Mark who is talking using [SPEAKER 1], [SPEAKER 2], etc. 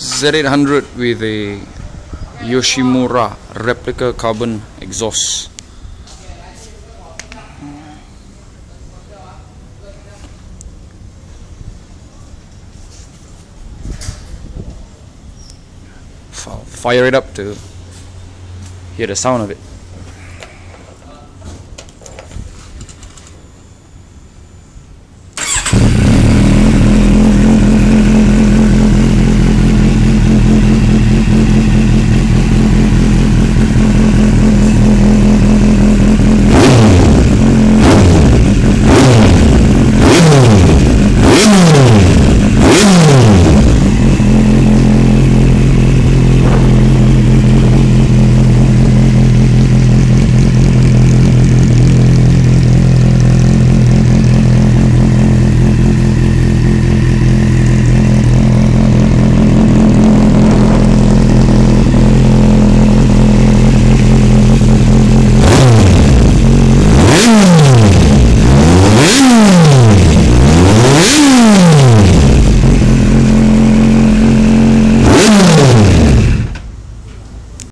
[SPEAKER 1] Z800 with a Yoshimura replica carbon exhaust. Fire it up to hear the sound of it.